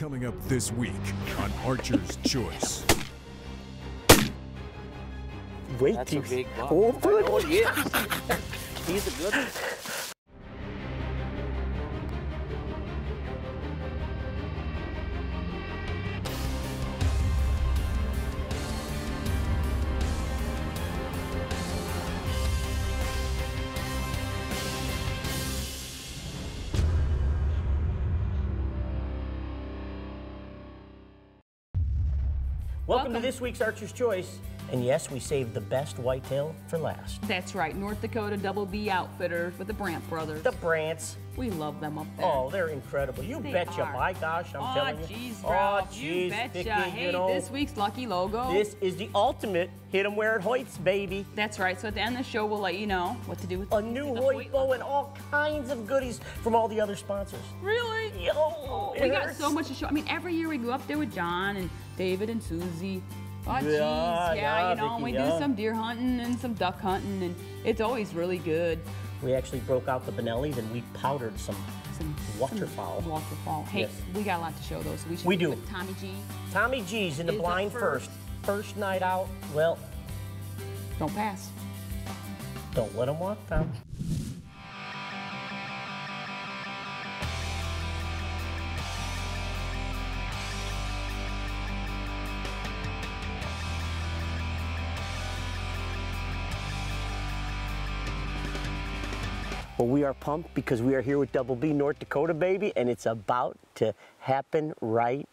Coming up this week on Archer's Choice. Wait, That's a big buck. Oh, I know he is. He's a good one. Welcome, to this week's Archer's Choice. And yes, we saved the best whitetail for last. That's right, North Dakota Double B Outfitters with the Brant brothers. The Brants. we love them up there. Oh, they're incredible. You They betcha. are. My gosh, I'm Aw, telling you. jeez, oh, Ralph, jeez, you betcha. Vicki, hey, you know, this week's lucky logo. this is the ultimate hit 'em where it hoits, baby. That's right. So at the end of the show, we'll let you know what to do with A new the Hoyt bow and all kinds of goodies from all the other sponsors. Really? Yo, oh, We it got hurts. so much to show. I mean, every year we go up there with John and David and Susie. Oh, jeez, Yeah, yeah, you know, Vicki, we yeah. do some deer hunting and some duck hunting, and it's always really good. We actually broke out the Benellis and we powdered some Some waterfowl. some waterfowl. Hey, Yes. we got a lot to show though, so we should We do. with Tommy G. Tommy G's in the blind first. first. First night out. Well, Don't pass. don't let them walk down. Well, we are pumped because we are here with Double B North Dakota, baby, and it's about to happen right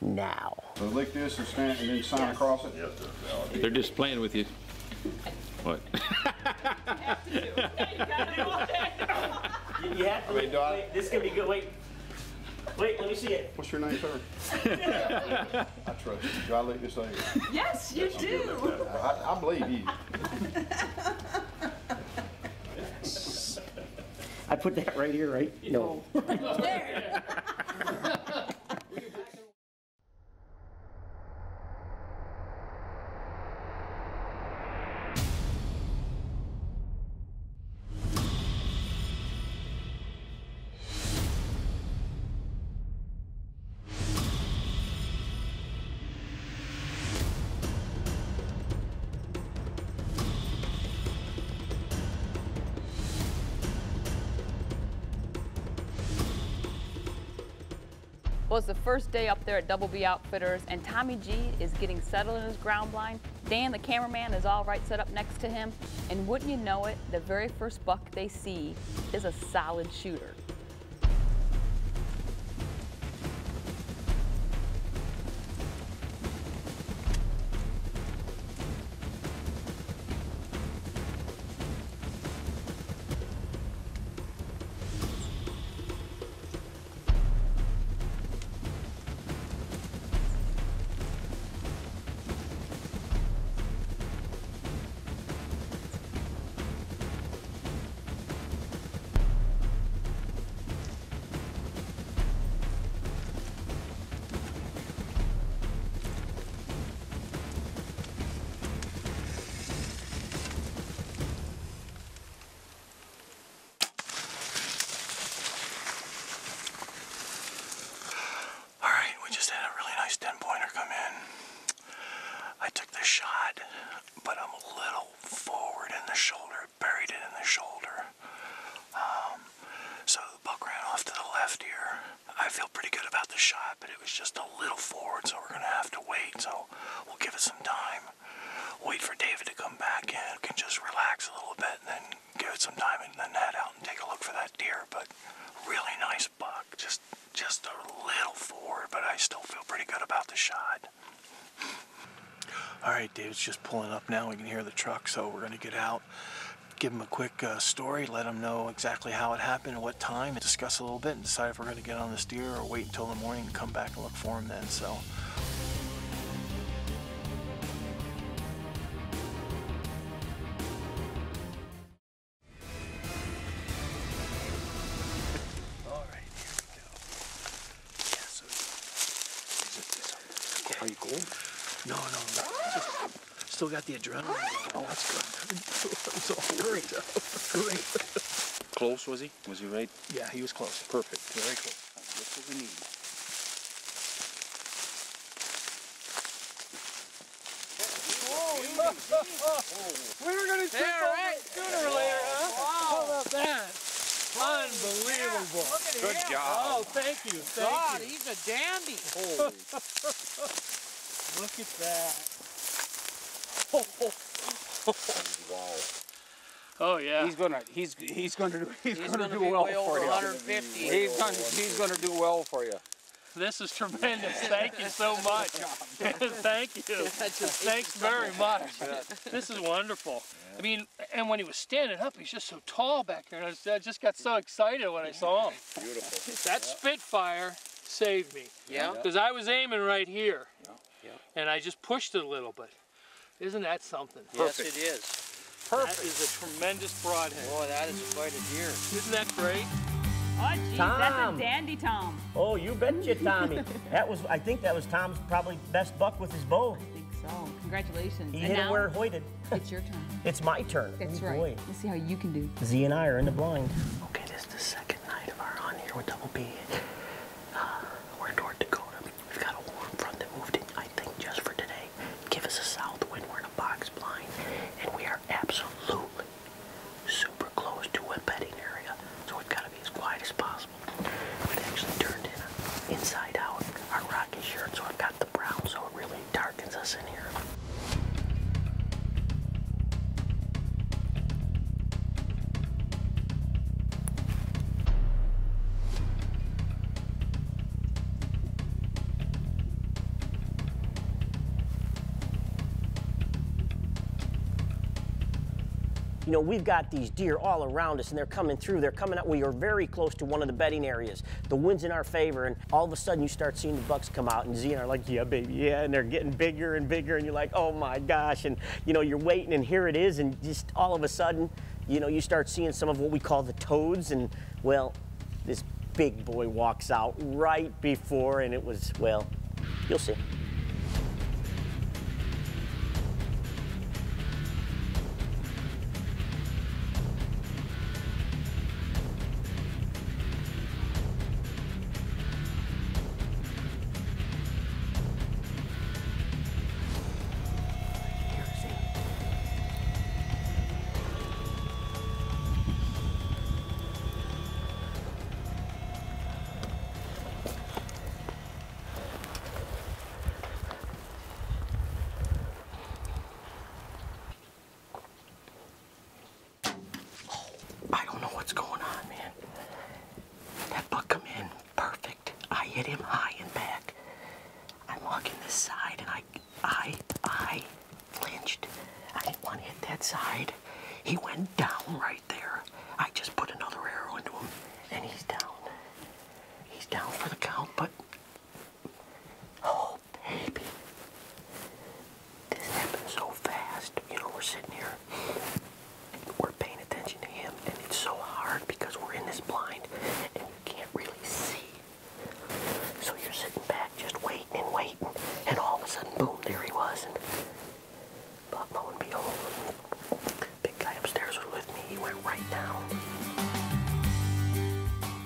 now. So lick this and stand and then sign across it? Yes, sir. They're just playing with you. What? You have to Wait, do I- wait, This is gonna be good. Wait, wait. Let me see it. What's your name, sir? I trust you. Do I lick this thing? Yes, you do. I, I believe you. I put that right here, right? No. Well, it's the first day up there at Double B Outfitters, and Tommy G is getting settled in his ground blind. Dan, the cameraman, is all right set up next to him. And wouldn't you know it, the very first buck they see is a solid shooter. 10 pointer come in. I took the shot, but I'm a little forward in the shoulder, buried it in the shoulder. Um, so the buck ran off to the left here. I feel pretty good about the shot, but it was just a little forward, so we're going to have to wait. So we'll give it some time. Wait for David to come back in. Can just relax a little bit and then give it some time and then head out and take a look for that deer. But really nice buck. Just just a little forward, but I still feel pretty good about the shot. All right, David's just pulling up now. We can hear the truck, so we're going to get out, give him a quick uh, story, let him know exactly how it happened, what time, and discuss a little bit, and decide if we're going to get on this deer or wait until the morning and come back and look for him then. So. got the adrenaline. Oh, that's good. It's all great. close was he? Was he right? Yeah, he was close. Perfect. Very close. That's what we need. We were gonna huh? Wow. How about that? Unbelievable. Yeah, look at Good him. job. Oh, thank you. Thank God, you. he's a dandy. look at that. Oh yeah. He's gonna he's he's gonna do he's, He's gonna, gonna do be well way for over you. 150. He's gonna he's gonna do well for you. This is tremendous. Thank you so much. Thank you. Thanks very much. This is wonderful. I mean, and when he was standing up, he's just so tall back there. And I just, I just got so excited when I saw him. Beautiful. That Spitfire saved me. Yeah. Because I was aiming right here. Yeah. And I just pushed it a little bit. Isn't that something? Yes, it is. Perfect. That is a tremendous broadhead. Boy, that is quite a deer. Isn't that great? Oh, geez, that's a dandy Tom. Oh, you betcha, Tommy. that was, I think that was Tom's probably best buck with his bow. I think so. Congratulations. He and hit it now where it hoited. it's your turn. It's my turn. That's oh, right. Boy. Let's see how you can do. Z and I are in the blind. Okay, this is the second night of our hunt here with Double B. You know, we've got these deer all around us and they're coming through. They're coming out. We are very close to one of the bedding areas. The wind's in our favor, and all of a sudden you start seeing the bucks come out, and Z and are like, yeah, baby, yeah, and they're getting bigger and bigger, and you're like, oh my gosh. And, you know, you're waiting, and here it is, and just all of a sudden, you know, you start seeing some of what we call the toads, and, well, this big boy walks out right before, and it was, well, you'll see. Down for the count, but oh baby, this happened so fast. You know, we're sitting here we're paying attention to him, and it's so hard because we're in this blind and you can't really see. So you're sitting back just waiting and waiting, and all of a sudden, boom, there he was. And but lo and behold, big guy upstairs was with me. He went right down.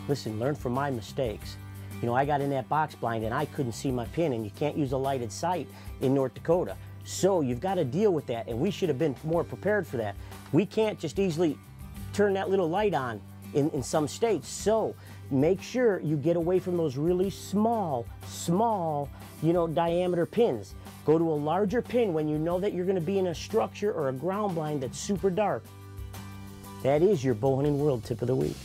Listen, learn from my mistakes. You know, I got in that box blind and I couldn't see my pin, and you can't use a lighted sight in North Dakota. So you've got to deal with that, and we should have been more prepared for that. We can't just easily turn that little light on in, in some states. So make sure you get away from those really small, small, you know, diameter pins. Go to a larger pin when you know that you're going to be in a structure or a ground blind that's super dark. That is your bow hunting world tip of the week.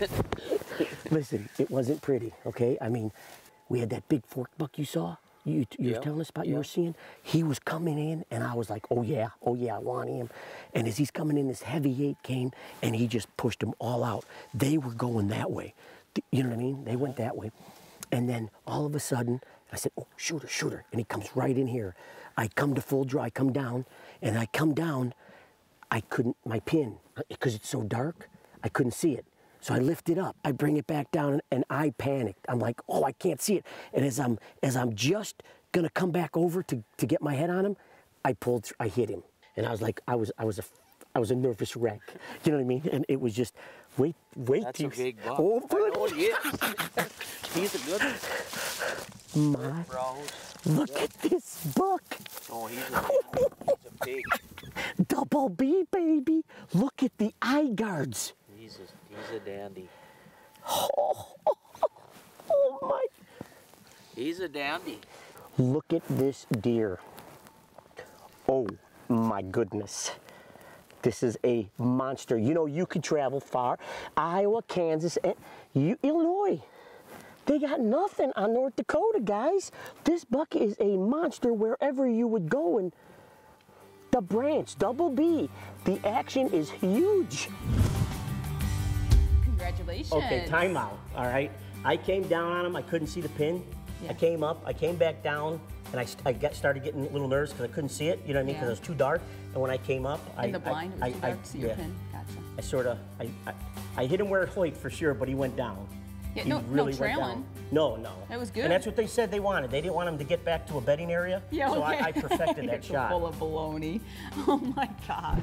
Listen, it wasn't pretty, okay? I mean, we had that big fork buck you saw. You, you Yeah, were telling us about you yeah. were seeing. He was coming in, and I was like, "Oh yeah, oh yeah, I want him." And as he's coming in, this heavy eight came, and he just pushed them all out. They were going that way. You know what I mean? They went that way, and then all of a sudden, I said, "Oh, shooter, shooter!" And he comes right in here. I come to full draw. I come down, and I come down. I couldn't, my pin, because it's so dark, I couldn't see it. So I lift it up, I bring it back down, and I panicked. I'm like, oh, I can't see it. And as I'm, as I'm just gonna come back over to, to get my head on him, I pulled, I hit him, and I was like, I was, I was a, I was a nervous wreck. You know what I mean? And it was just, wait, wait. That's a big buck. Oh, buddy. he. He's a good one. My, Bros. look at this buck. Oh, he's a, he's a big. Double B, baby. Look at the eye guards. A, he's a dandy. Oh my. He's a dandy. Look at this deer. Oh my goodness. This is a monster. You know, you could travel far. Iowa, Kansas, and you, Illinois. They got nothing on North Dakota, guys. This buck is a monster wherever you would go. And the Brants, double B, the action is huge. Congratulations. Okay, timeout. All right. I came down on him. I couldn't see the pin. I came up. I came back down, and I, I got, started getting a little nervous because I couldn't see it. You know what I mean? Because Yeah. it was too dark. And when I came up, I the blind, I, it was too I, dark to see your pin. Gotcha. I sort of I, I, I hit him where it hurt for sure, but he went down. Yeah, He no- no really went trailing. down. No, no. That was good. And that's what they said they wanted. They didn't want him to get back to a bedding area. Yeah, So okay. I, I perfected that shot. Full of baloney. Oh my God.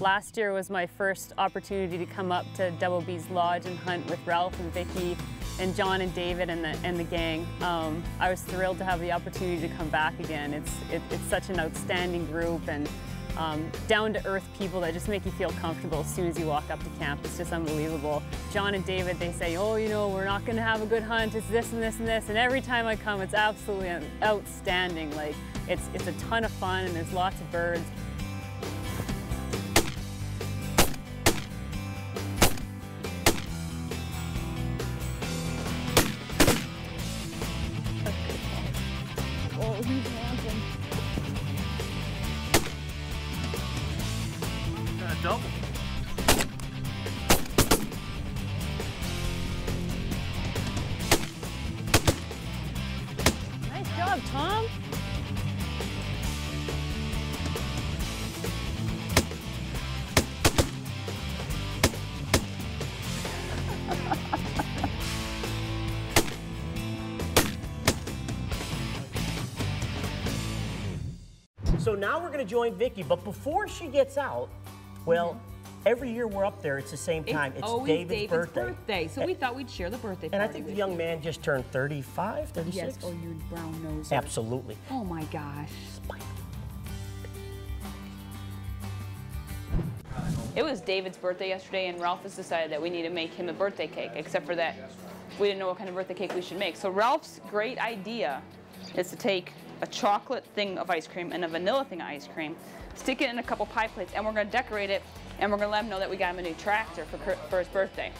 Last year was my first opportunity to come up to Double B's Lodge and hunt with Ralph and Vicki and John and David and the, and the gang. Um, I was thrilled to have the opportunity to come back again. It's, it, it's such an outstanding group and um, down-to-earth people that just make you feel comfortable as soon as you walk up to camp. It's just unbelievable. John and David, they say, oh, you know, we're not going to have a good hunt. It's this and this and this. And every time I come, it's absolutely outstanding. Like, it's, it's a ton of fun and there's lots of birds. So now we're going to join Vicki, but before she gets out, well, mm-hmm. every year we're up there. It's the same time. It's, always David's, David's birthday. birthday. So we thought we'd share the birthday And I party think the young you. man just turned 35, 36. Yes. Oh, you brown nose. Absolutely. Oh my gosh. It was David's birthday yesterday, and Ralph has decided that we need to make him a birthday cake, except for that we didn't know what kind of birthday cake we should make. So Ralph's great idea is to take a chocolate thing of ice cream and a vanilla thing of ice cream, stick it in a couple pie plates, and we're going to decorate it, and we're going to let him know that we got him a new tractor for, for his birthday.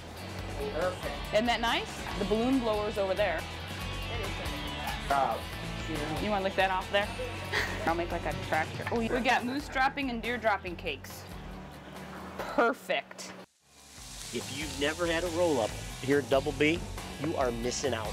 Perfect. Isn't that nice? The balloon blower's over there. You want to lick that off there? I'll make like a tractor. Oh, we got moose dropping and deer dropping cakes. Perfect. If you've never had a roll up here at Double B, you are missing out.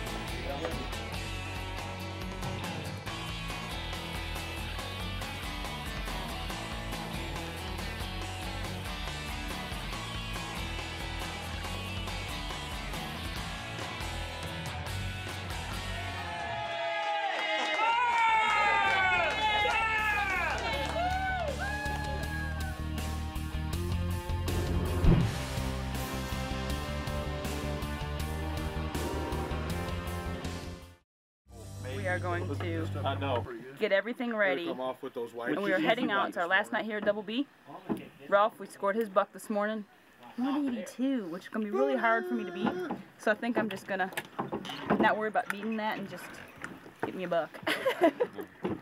those white. And we are heading out. It's our last night here at Double B. Ralph, we scored his buck this morning. 182, which is going to be really hard for me to beat. So I think I'm just going to not worry about beating that and just get me a buck.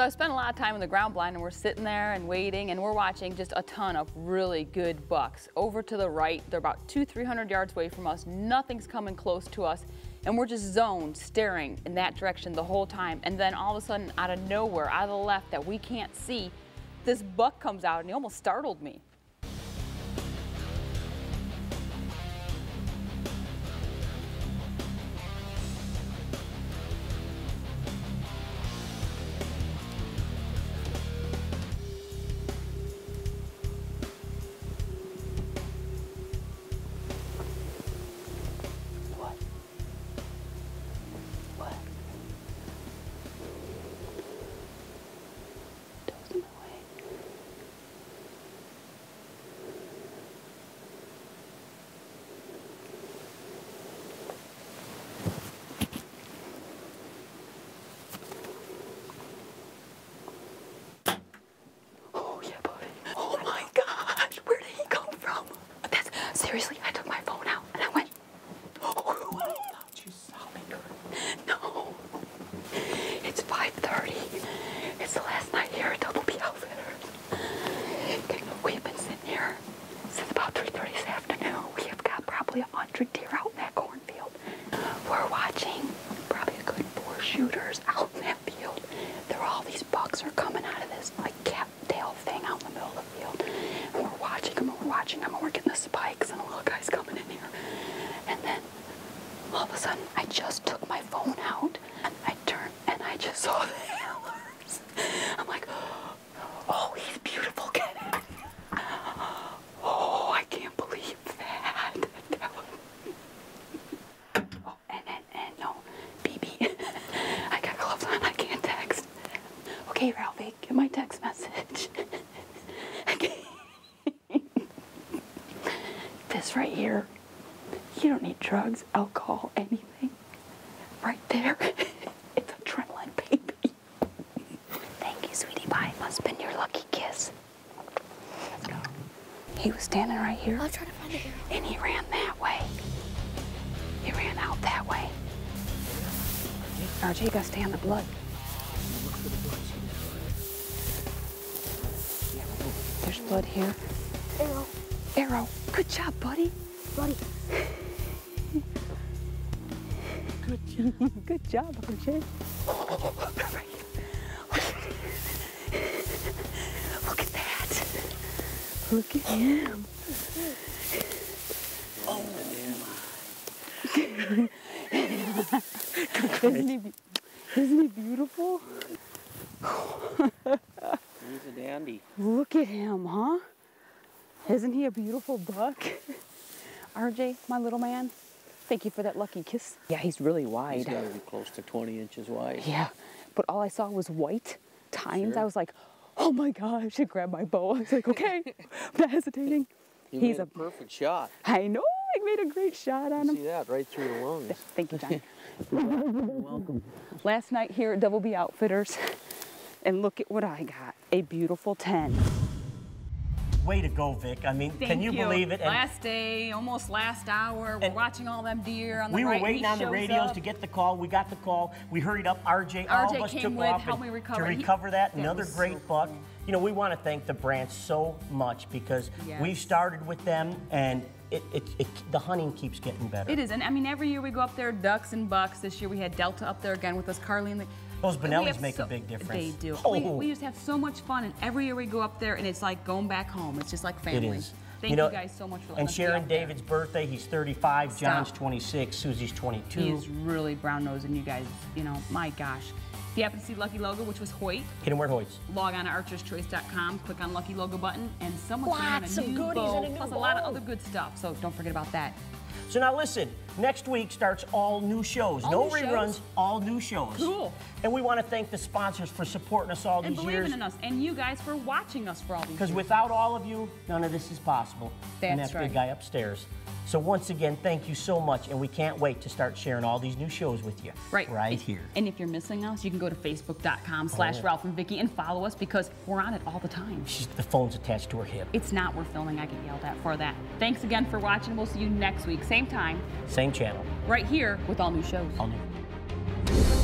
So I spent a lot of time in the ground blind and we're sitting there and waiting and we're watching just a ton of really good bucks. Over to the right, they're about two, 300 yards away from us. Nothing's coming close to us. And we're just zoned, staring in that direction the whole time. And then all of a sudden, out of nowhere, out of the left that we can't see, this buck comes out and he almost startled me. Shooters out in that field. There are all these bucks are coming out of this like cattail thing out in the middle of the field. And we're watching them and we're watching them and we're getting the spikes and the little guys coming in here. And then all of a sudden I just took my phone out and I turned and I just saw the antlers. I'm like, oh, he's beautiful. Get it. Oh, I can't believe that. That was- Oh, and, and, and no, BB. I got gloves on. I can't text. Okay, Ralphie, get my text message. Okay. This right here, you don't need drugs, alcohol, anything. Right there, it's adrenaline, baby. Thank you, sweetie pie. Must have been your lucky kiss. He was standing right here. I'll try to find it. And he ran that way. He ran out that way. RJ, gotta stay on the blood. There's blood here. Arrow. Arrow. Good job, buddy. Buddy. Good job. Good job, RJ. Look at that. Look at him. Oh, isn't, he, isn't he beautiful? He's a dandy. Look at him, huh? Isn't he a beautiful buck? RJ, my little man, thank you for that lucky kiss. Yeah, he's really wide. He's got to be close to 20 inches wide. Yeah, but all I saw was white tines. Sure. I was like, oh my gosh, I grabbed my bow. I was like, okay, I'm not hesitating. You He's made a, a perfect shot. I know, I made a great shot on him. See that right through the lungs. Thank you, John. welcome. Last night here at Double B Outfitters, and look at what I got, a beautiful 10. Way to go, Vic. I mean, can you, believe it? And last day, almost last hour, we're watching all them deer on the we right. were waiting he on the radios up. to get the call. We got the call. We hurried up. RJ, all of us took with, off helped me recover. to He- recover that. that Another great so buck. cool. You know, we want to thank the Brants so much because Yes. we started with them and it, it, it, the hunting keeps getting better. It is, and I mean, every year we go up there, ducks and bucks. This year we had Delta up there again with us, Carly and the. Those Benellis make a big difference. They do. Oh. We, we just have so much fun, and every year we go up there, and it's like going back home. It's just like family. is. Thank you, know, guys so much for letting And Sharon out there. David's birthday, he's 35, John's 26, Susie's 22. He is really brown nosing you guys. You know, my gosh. If you happen to see Lucky Logo, which was Hoyt, Hit him where it log on to archerschoice.com, click on Lucky Logo button, and someone's Lots on a of new goodies bow, and a new plus a lot of other good stuff. So don't forget about that. So now listen, next week starts all new shows. All no new reruns, shows? all new shows. Cool. And we want to thank the sponsors for supporting us all And these years. And believing years. in us, and you guys for watching us for all these Because without all of you, none of this is possible. That's and That's that right. big guy upstairs. So once again, thank you so much, and we can't wait to start sharing all these new shows with you. Right. Right And- here. And if you're missing us, you can go to facebook.com oh. slash yeah. Ralph and Vicki and follow us because we're on it all the time. She's, the phone's attached to her hip. It's not worth filming. I get yelled at for that. Thanks again for watching. We'll see you next week, same time, Same channel, right here with all new shows. all new.